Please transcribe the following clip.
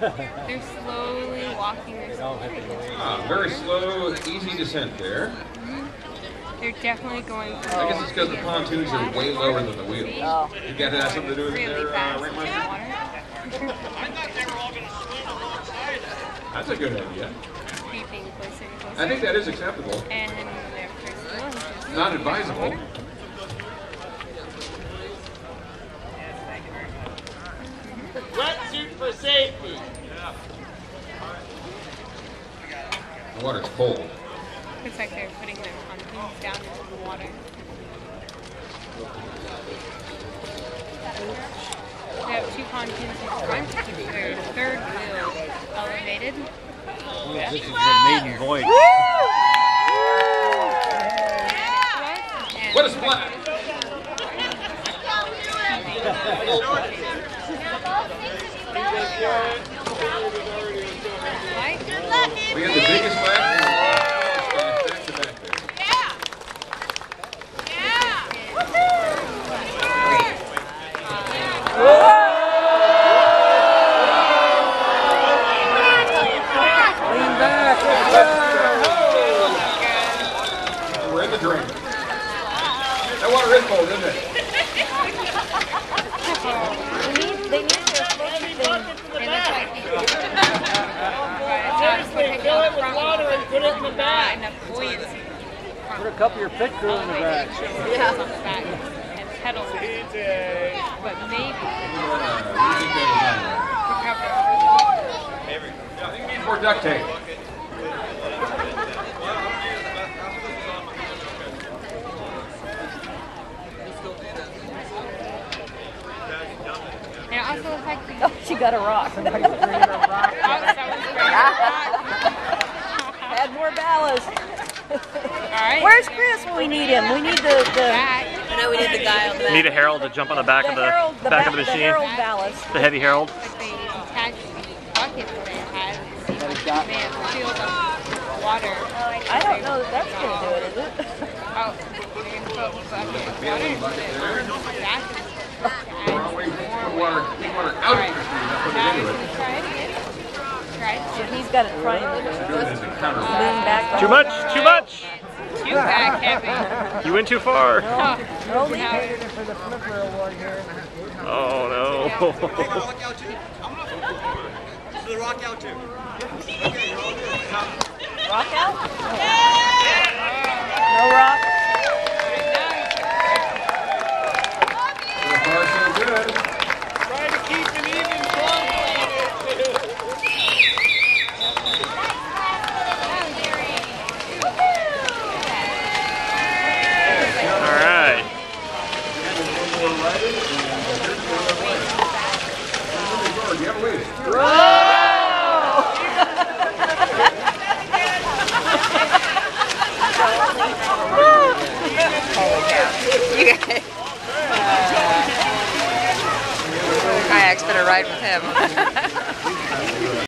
They're slowly walking their Uh, very slow, easy descent there. They're definitely going for I guess it's because the pontoons are way lower than the wheels. Oh. You got to have something to do with really their uh, fast right in mind? the water. That's a good idea. Creeping closer and closer. I think that is acceptable. And their first one is Not advisable. Wetsuit for safety. The water's cold. Looks like they're putting their pontoons down into the water. They have two pontoons in front to keep their third wheel elevated. This is the maiden voyage. And What a splash! We got the biggest splash and the largest splash back to back there. We're in the drain. That water is cold, isn't it? They need, they need their safety thing. It Seriously, fill it with water and put it in the not bag. Put a couple of your pit crew in the back. Yeah. On the back and pedals. But maybe recover. I think we need more duct tape. And it also looks like the Oh, she got a rock. outside was more ballast. Alright. Where's Chris when we need him? We need the, the. I know we need the guy on the back. Need a herald to jump on the back the of the herald, the, back ba- of the the machine. herald ballast. The heavy herald. Like they attached the bucket that they had. They have filled. I don't know that that's going to do it, is it? Oh, they're gonna fill the bucket with water and put it on the back of the We're always put water, take water out of the machine, not put it into it. Try it again. Try it. So he's got it trying to Do it as a counter. lean back. Too much. Too much. Too back heavy. You went too far. Oh, Oh, now for the flipper award here. Oh no. Rock out too. To the rock out too. rock out? No rock? So far, so good. Try to keep an even plump All right. Do you have a lead? You guys. Kayak's ride with him.